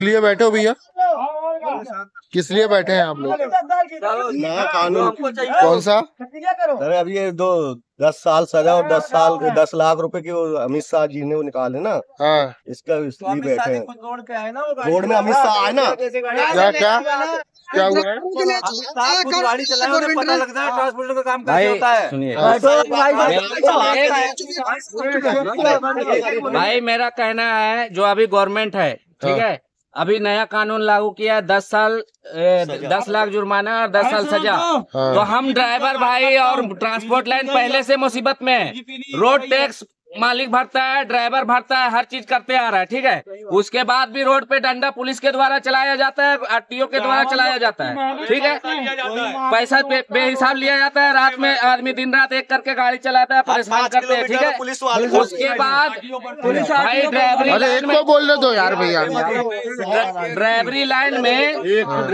लिए बैठे हो भैया? किस लिए बैठे हैं आप लोग? नया कानून। कौन सा? अरे अभी ये दो दस साल सजा और दस साल दस लाख रुपए की वो अमित शाह जी ने वो निकाले ना? हाँ। इसका इसलिए बैठे हैं। रोड में अमित शाह आए ना? क्या क्या? क्या हुआ है? गाड़ी चलाए पता लगता है ट्रांसपोर्ट का काम कैसे होता है। भाई मेरा कहना है जो अभी गवर्नमेंट है ठीक हाँ। अभी नया कानून लागू किया है दस साल ए, दस लाख जुर्माना और दस साल सजा। हाँ। तो। हम ड्राइवर भाई और ट्रांसपोर्ट लाइन पहले से मुसीबत में है। रोड टैक्स मालिक भरता है ड्राइवर भरता है हर चीज़ करते आ रहा है ठीक है? उसके बाद भी रोड पे डंडा पुलिस के द्वारा चलाया जाता है आरटीओ के द्वारा चलाया जाता है ठीक है? पैसा बेहिसाब लिया जाता है रात में आदमी दिन रात एक करके गाड़ी चलाता है परेशान करते हैं ठीक है? पुलिस उसके बाद भाई ड्राइवरी बोलने दो यार भैया। ड्राइवरी लाइन में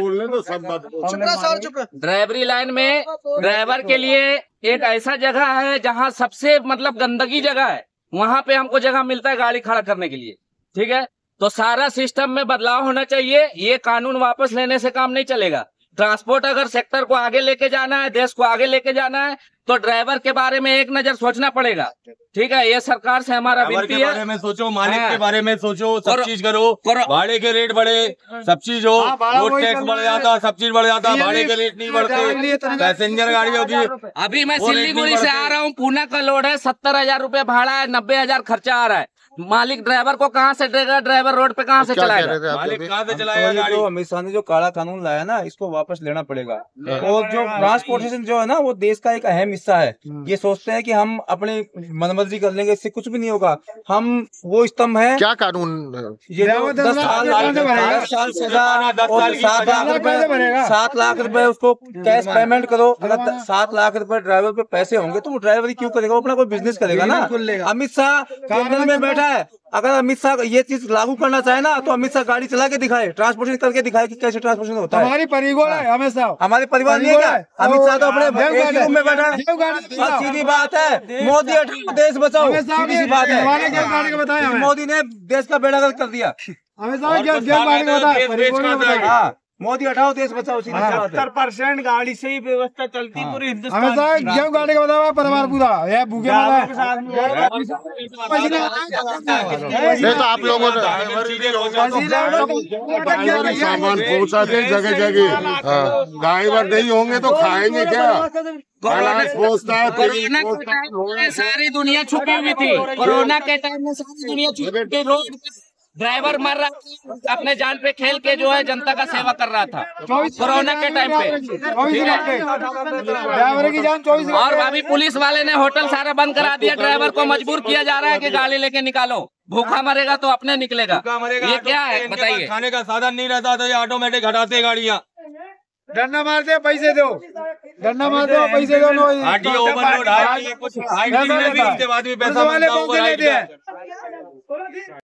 बोलने सब बात ड्राइवरी लाइन में ड्राइवर के लिए एक ऐसा जगह है जहाँ सबसे मतलब गंदगी जगह है। वहाँ पे हमको जगह मिलता है गाड़ी खड़ा करने के लिए। ठीक है? तो सारा सिस्टम में बदलाव होना चाहिए। ये कानून वापस लेने से काम नहीं चलेगा। ट्रांसपोर्ट अगर सेक्टर को आगे लेके जाना है देश को आगे लेके जाना है तो ड्राइवर के बारे में एक नज़र सोचना पड़ेगा। ठीक है ये सरकार से हमारा विनती के बारे में सोचो मालिक हाँ। के बारे में सोचो सब चीज़ करो। भाड़े के रेट बढ़े सब चीज़ हो। रोड टैक्स बढ़ जाता सब चीज़ बढ़ जाता भाड़े के रेट नहीं बढ़ते। पैसेंजर गाड़ी होगी अभी मैं सिलीगुड़ी से आ रहा हूँ पूना का लोड है सत्तर हज़ार रूपए भाड़ा है नब्बे हज़ार खर्चा आ रहा है। मालिक ड्राइवर को कहाँ से देगा? ड्राइवर रोड पे कहाँ से चलाएगा? मालिक कहाँ से चलाएगा तो गाड़ी अमित शाह ने जो काला कानून लाया ना इसको वापस लेना पड़ेगा। और जो ट्रांसपोर्टेशन जो है ना वो देश का एक अहम हिस्सा है। ये सोचते हैं कि हम अपनी मनमर्जी कर लेंगे इससे कुछ भी नहीं होगा। हम वो स्तंभ है। क्या कानून? ये दस साल सजा सात लाख रूपए सात लाख रुपए उसको कैश पेमेंट करो। अगर सात लाख रुपए ड्राइवर पे पैसे होंगे तो वो ड्राइवरी क्यों करेगा? वो अपना कोई बिज़नेस करेगा ना। अमित शाह में बैठा है। अगर अमित शाह ये चीज़ लागू करना चाहे ना तो अमित शाह गाड़ी चला के दिखाए ट्रांसपोर्टेशन करके दिखाए कि कैसे ट्रांसपोर्टेशन होता है। हमारी परिगो है हमेशा हमारे परिवार नहीं है क्या? अमित शाह तो अपने रूम में बैठा है। सीधी बात है मोदी देश बचाओ। सीधी बात है। गाड़ी को बताया हमें। मोदी ने देश का बेड़ा कर दिया। हमेशा हाँ मोदी हटाओ देश बचाओ है। परसेंट गाड़ी से ही व्यवस्था चलती पूरी हमेशा देव गाड़ी को बताया परिवार पूरा। ये भूखे तो आप लोगों ने सामान पहुंचाते हैं। जगह जगह हाँ। ड्राइवर नहीं होंगे तो खाएँगे क्या? अनाज पहुँचता है कोरोना के टाइम में सारी दुनिया छुपी हुई थी। कोरोना के टाइम में सारी दुनिया छुपी थी। रोड ड्राइवर मर रहा था अपने जान पे खेल के जो है जनता का सेवा कर रहा था। कोरोना के टाइम पे। ड्राइवर की जान चौबीस और अभी पुलिस वाले ने होटल सारा बंद करा दिया ड्राइवर को मजबूर किया जा रहा है कि गाड़ी लेके निकालो। भूखा मरेगा तो अपने निकलेगा। ये क्या है? बताइए। खाने का साधन नहीं रहता तो ये ऑटोमेटिक हटाते गाड़ियाँ। डंडा मारते पैसे दो। डंडा मार दो पैसे दो नो। आरटीओ ओवरलोड है कुछ पैसा वाले